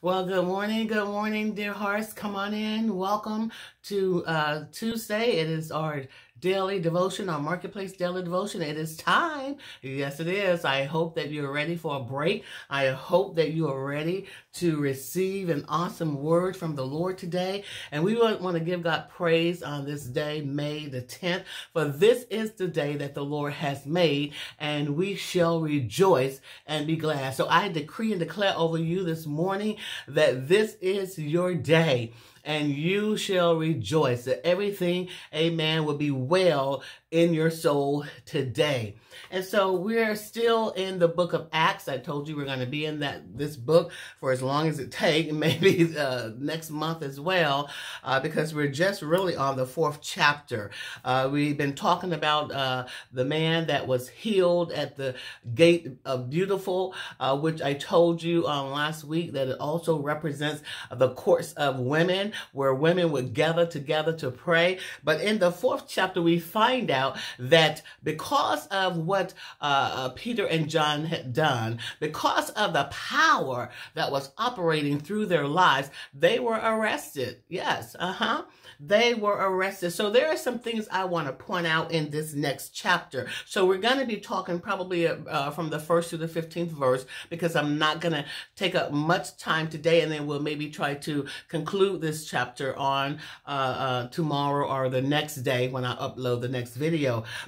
Well, good morning, good morning, dear hearts. Come on in. Welcome to uh, Tuesday. It is our daily devotion, our marketplace daily devotion. It is time. Yes, it is. I hope that you're ready for a break. I hope that you are ready to receive an awesome word from the Lord today. And we want to give God praise on this day, May the 10th, for this is the day that the Lord has made, and we shall rejoice and be glad. So I decree and declare over you this morning that this is your day and you shall rejoice. That everything, amen, will be well in your soul today. And so we're still in the book of Acts. I told you we're going to be in that this book for as long as it takes, maybe uh, next month as well, uh, because we're just really on the fourth chapter. Uh, we've been talking about uh, the man that was healed at the gate of beautiful, uh, which I told you um, last week that it also represents the courts of women, where women would gather together to pray. But in the fourth chapter, we find out that because of what uh, uh, Peter and John had done, because of the power that was operating through their lives, they were arrested. Yes, uh huh. They were arrested. So there are some things I want to point out in this next chapter. So we're going to be talking probably uh, from the first to the 15th verse because I'm not going to take up much time today and then we'll maybe try to conclude this chapter on uh, uh, tomorrow or the next day when I upload the next video.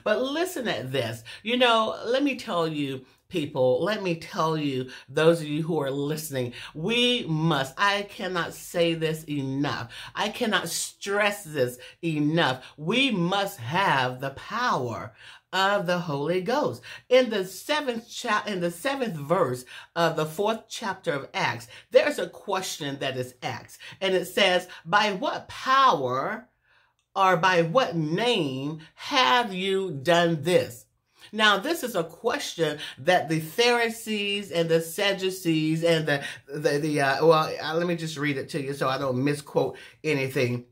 But listen at this. You know, let me tell you, people, let me tell you, those of you who are listening, we must, I cannot say this enough. I cannot stress this enough. We must have the power of the Holy Ghost. In the seventh chapter, in the seventh verse of the fourth chapter of Acts, there's a question that is asked, and it says, "By what power or by what name have you done this?" Now, this is a question that the Pharisees and the Sadducees and the, the, the uh, well, uh, let me just read it to you so I don't misquote anything.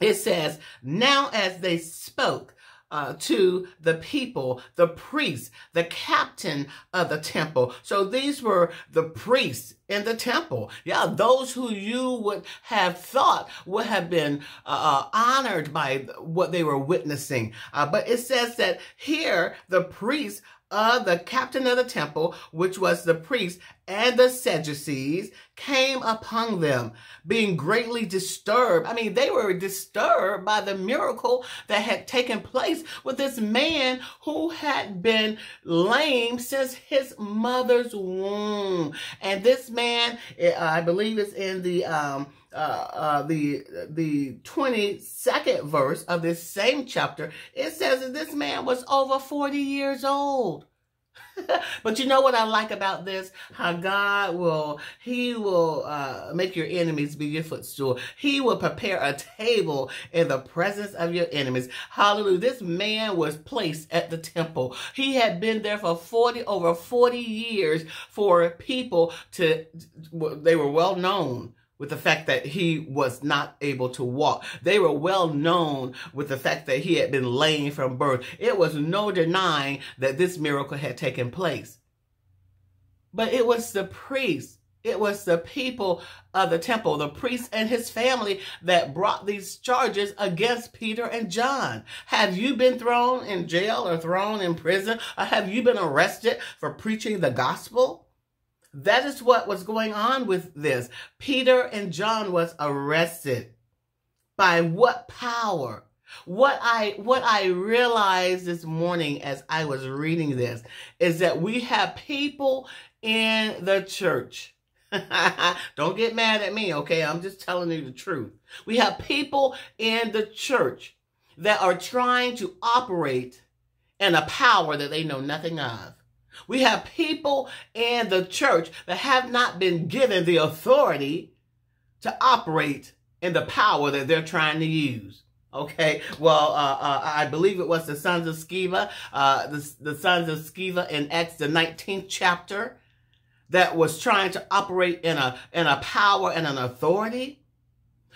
It says, Now as they spoke, uh, to the people, the priests, the captain of the temple. So these were the priests in the temple. Yeah, those who you would have thought would have been uh, uh honored by what they were witnessing. Uh, but it says that here the priests of the captain of the temple, which was the priest, and the Sadducees came upon them, being greatly disturbed. I mean, they were disturbed by the miracle that had taken place with this man who had been lame since his mother's womb. And this man, eh, I believe it's in the, um, uh, uh, the the 22nd verse of this same chapter, it says that this man was over 40 years old. but you know what I like about this? How God will, He will uh, make your enemies be your footstool. He will prepare a table in the presence of your enemies. Hallelujah. This man was placed at the temple. He had been there for 40, over 40 years for people to, they were well known with the fact that he was not able to walk. They were well known with the fact that he had been lame from birth. It was no denying that this miracle had taken place. But it was the priest, it was the people of the temple, the priest and his family that brought these charges against Peter and John. Have you been thrown in jail or thrown in prison? Or have you been arrested for preaching the gospel? That is what was going on with this. Peter and John was arrested. By what power? What I what I realized this morning as I was reading this is that we have people in the church. Don't get mad at me, okay? I'm just telling you the truth. We have people in the church that are trying to operate in a power that they know nothing of. We have people in the church that have not been given the authority to operate in the power that they're trying to use. Okay, well, uh, uh, I believe it was the sons of Sceva, uh, the, the sons of Sceva in Acts, the 19th chapter, that was trying to operate in a in a power and an authority.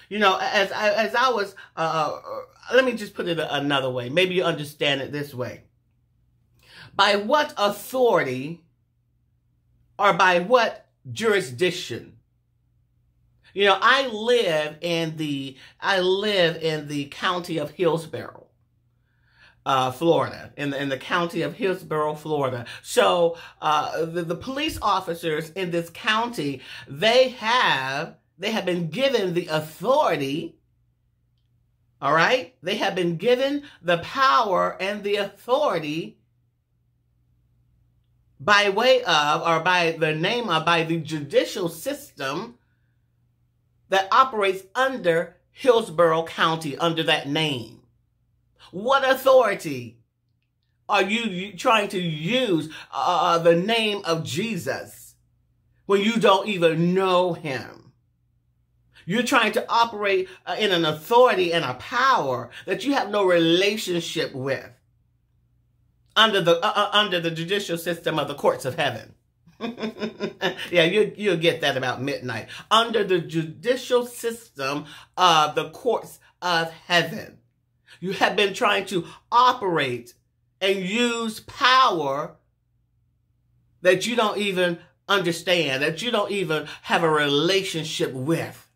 You know, as as I was, uh, uh, let me just put it another way. Maybe you understand it this way. By what authority or by what jurisdiction You know, I live in the I live in the county of Hillsborough. Uh, Florida, in the, in the county of Hillsborough, Florida. So uh, the, the police officers in this county, they have they have been given the authority. All right, they have been given the power and the authority by way of, or by the name of, by the judicial system that operates under Hillsborough County under that name. What authority are you trying to use uh, the name of Jesus when you don't even know him? You're trying to operate uh, in an authority and a power that you have no relationship with under the uh, uh, under the judicial system of the courts of heaven. yeah, you you'll get that about midnight. Under the judicial system of the courts of heaven. You have been trying to operate and use power that you don't even understand, that you don't even have a relationship with.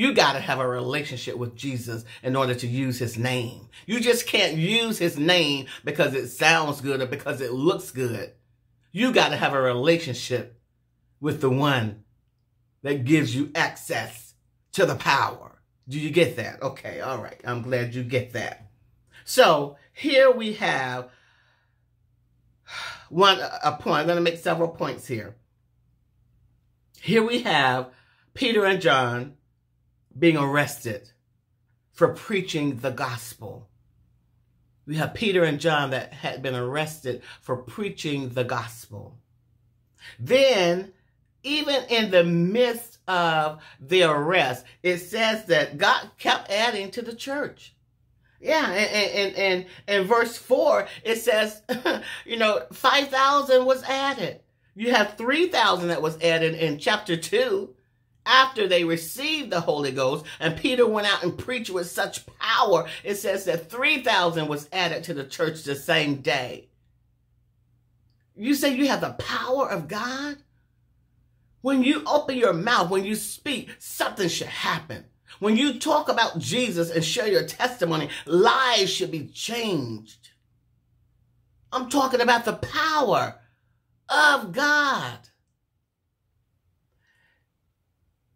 You got to have a relationship with Jesus in order to use his name. You just can't use his name because it sounds good or because it looks good. You got to have a relationship with the one that gives you access to the power. Do you get that? Okay, all right. I'm glad you get that. So here we have one a point. I'm going to make several points here. Here we have Peter and John being arrested for preaching the gospel. We have Peter and John that had been arrested for preaching the gospel. Then, even in the midst of the arrest, it says that God kept adding to the church. Yeah, and and and, verse four it says, you know, five thousand was added. You have three thousand that was added in chapter two, after they received the Holy Ghost, and Peter went out and preached with such power, it says that 3,000 was added to the church the same day. You say you have the power of God? When you open your mouth, when you speak, something should happen. When you talk about Jesus and share your testimony, lives should be changed. I'm talking about the power of God.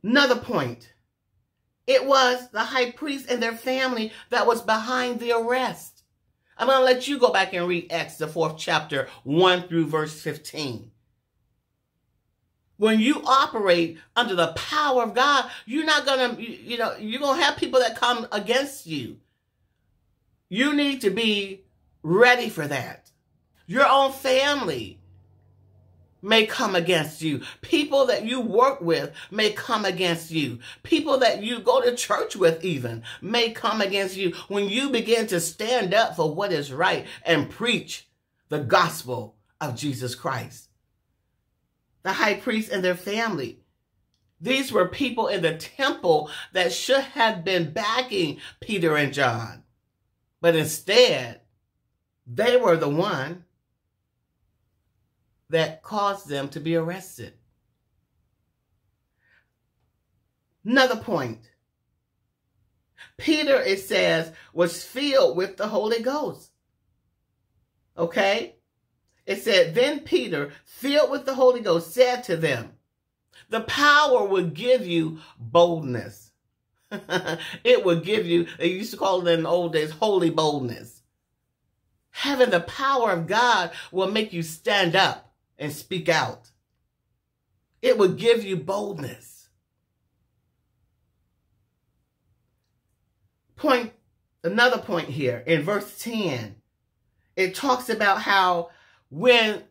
Another point. It was the high priest and their family that was behind the arrest. I'm going to let you go back and read Acts, the fourth chapter, 1 through verse 15. When you operate under the power of God, you're not going to, you know, you're going to have people that come against you. You need to be ready for that. Your own family may come against you. People that you work with may come against you. People that you go to church with even may come against you when you begin to stand up for what is right and preach the gospel of Jesus Christ. The high priest and their family. These were people in the temple that should have been backing Peter and John. But instead, they were the one that caused them to be arrested. Another point. Peter, it says, was filled with the Holy Ghost. Okay? It said, Then Peter, filled with the Holy Ghost, said to them, The power will give you boldness. it will give you, they used to call it in the old days, holy boldness. Having the power of God will make you stand up and speak out. It will give you boldness. Point, another point here in verse 10, it talks about how when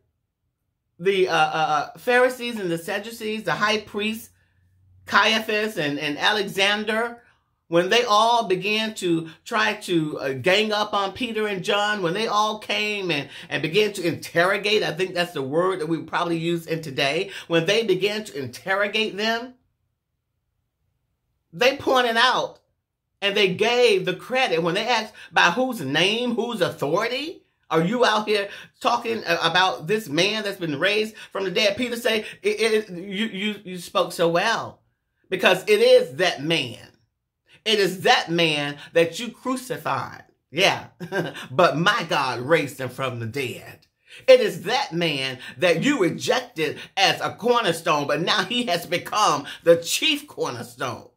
the uh, uh, uh Pharisees and the Sadducees, the high priests, Caiaphas and, and Alexander, when they all began to try to uh, gang up on Peter and John, when they all came and, and began to interrogate, I think that's the word that we probably use in today, when they began to interrogate them, they pointed out and they gave the credit when they asked by whose name, whose authority, are you out here talking about this man that's been raised from the dead? Peter say, it, it, you, you, you spoke so well. because it is that man. It is that man that you crucified. Yeah. but my God raised him from the dead. It is that man that you rejected as a cornerstone, but now he has become the chief cornerstone.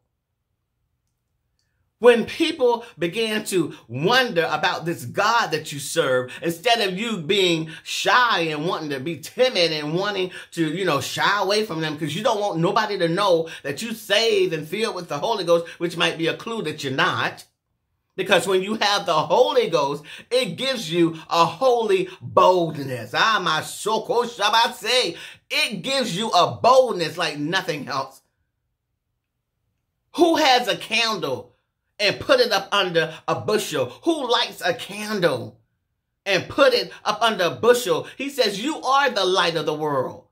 When people began to wonder about this God that you serve, instead of you being shy and wanting to be timid and wanting to, you know, shy away from them because you don't want nobody to know that you saved and filled with the Holy Ghost, which might be a clue that you're not. Because when you have the Holy Ghost, it gives you a holy boldness. Ah, my Shabbat say. It gives you a boldness like nothing else. Who has a candle and put it up under a bushel. Who lights a candle and put it up under a bushel? He says, You are the light of the world.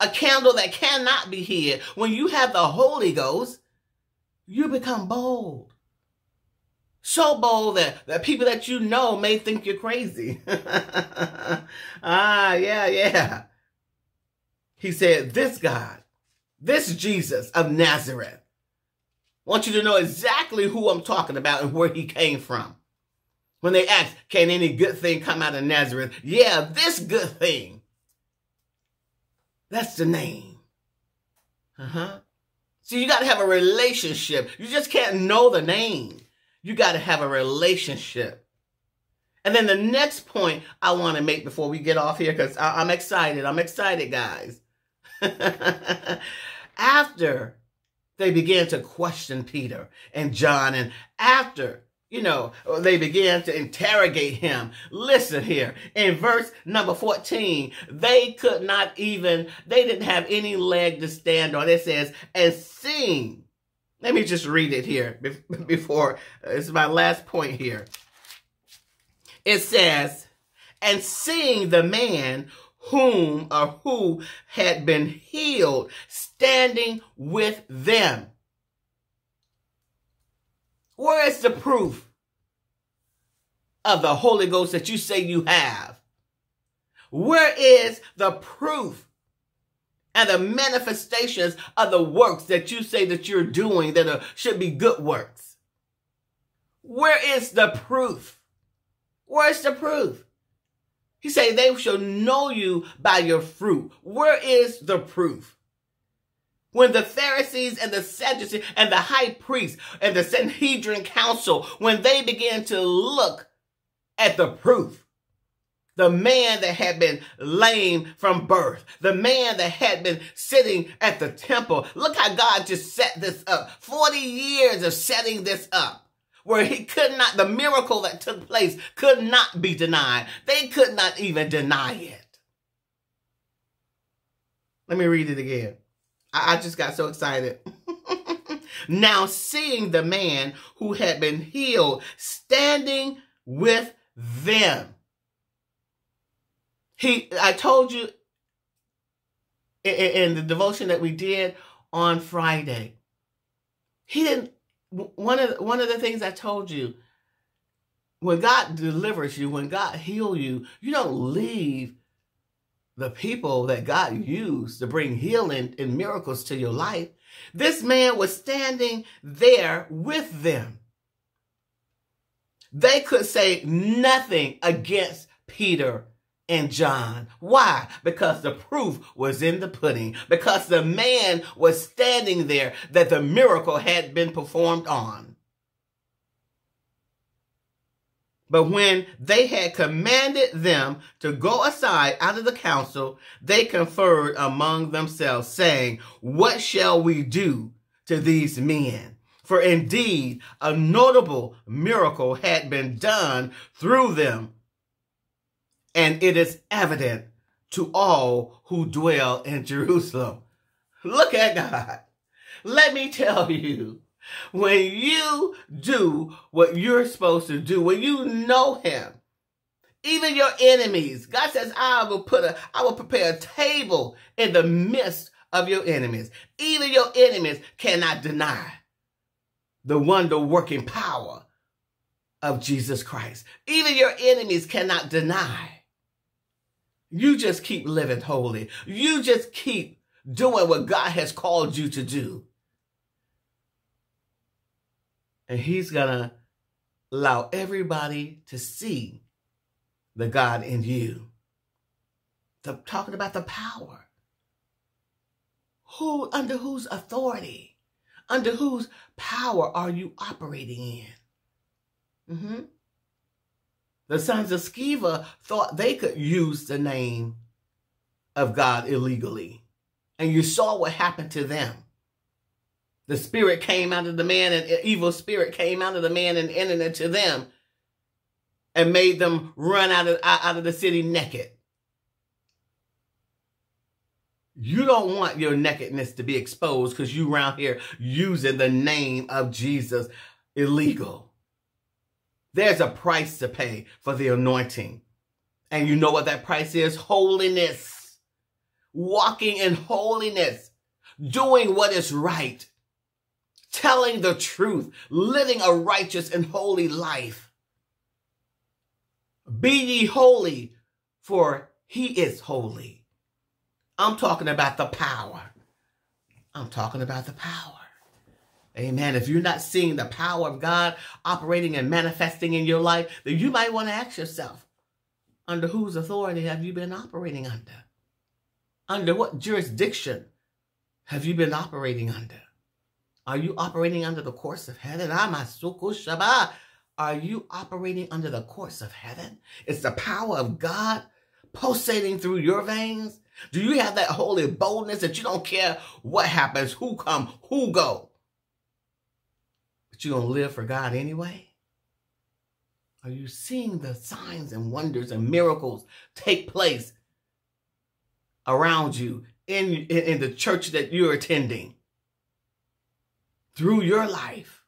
A candle that cannot be hid. When you have the Holy Ghost, you become bold. So bold that, that people that you know may think you're crazy. ah, yeah, yeah. He said, This God, this Jesus of Nazareth, I want you to know exactly who I'm talking about and where he came from. When they ask, can any good thing come out of Nazareth? Yeah, this good thing. That's the name. Uh-huh. So you got to have a relationship. You just can't know the name. You got to have a relationship. And then the next point I want to make before we get off here, because I'm excited. I'm excited, guys. After they began to question Peter and John. And after, you know, they began to interrogate him. Listen here, in verse number 14, they could not even, they didn't have any leg to stand on. It says, and seeing, Let me just read it here before, uh, it's my last point here. It says, and seeing the man whom or who had been healed standing with them. Where is the proof of the Holy Ghost that you say you have? Where is the proof and the manifestations of the works that you say that you're doing that are, should be good works? Where is the proof? Where's the proof? He said, they shall know you by your fruit. Where is the proof? When the Pharisees and the Sadducees and the high priest and the Sanhedrin council, when they began to look at the proof, the man that had been lame from birth, the man that had been sitting at the temple. Look how God just set this up. 40 years of setting this up where he could not, the miracle that took place could not be denied. They could not even deny it. Let me read it again. I, I just got so excited. now seeing the man who had been healed standing with them. He, I told you in, in the devotion that we did on Friday, he didn't one of the, one of the things I told you, when God delivers you, when God heals you, you don't leave the people that God used to bring healing and miracles to your life. This man was standing there with them. They could say nothing against Peter and John. Why? Because the proof was in the pudding. Because the man was standing there that the miracle had been performed on. But when they had commanded them to go aside out of the council, they conferred among themselves, saying, What shall we do to these men? For indeed, a notable miracle had been done through them and it is evident to all who dwell in Jerusalem. Look at God. Let me tell you, when you do what you're supposed to do, when you know him, even your enemies, God says, I will put a, I will prepare a table in the midst of your enemies. Even your enemies cannot deny the wonder working power of Jesus Christ. Even your enemies cannot deny you just keep living holy. You just keep doing what God has called you to do. And he's going to allow everybody to see the God in you. The, talking about the power. Who, under whose authority, under whose power are you operating in? Mm-hmm. The sons of Sceva thought they could use the name of God illegally. And you saw what happened to them. The spirit came out of the man, and evil spirit came out of the man and entered into them and made them run out of, out of the city naked. You don't want your nakedness to be exposed because you around here using the name of Jesus illegal. There's a price to pay for the anointing. And you know what that price is? Holiness. Walking in holiness. Doing what is right telling the truth, living a righteous and holy life. Be ye holy, for he is holy. I'm talking about the power. I'm talking about the power. Amen. If you're not seeing the power of God operating and manifesting in your life, then you might want to ask yourself, under whose authority have you been operating under? Under what jurisdiction have you been operating under? Are you operating under the course of heaven? Ah, Are you operating under the course of heaven? It's the power of God pulsating through your veins. Do you have that holy boldness that you don't care what happens, who come, who go? But you're going to live for God anyway? Are you seeing the signs and wonders and miracles take place around you in, in, in the church that you're attending? through your life.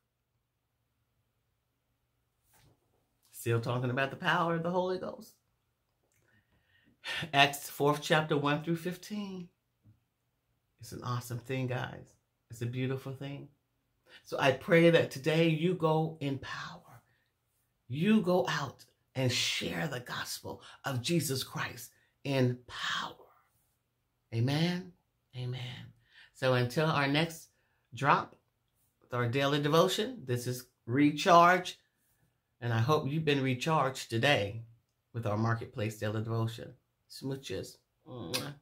Still talking about the power of the Holy Ghost. Acts 4th chapter 1 through 15. It's an awesome thing, guys. It's a beautiful thing. So I pray that today you go in power. You go out and share the gospel of Jesus Christ in power. Amen. Amen. So until our next drop, with our daily devotion. This is Recharge. And I hope you've been recharged today with our Marketplace Daily Devotion. Smooches. Mwah.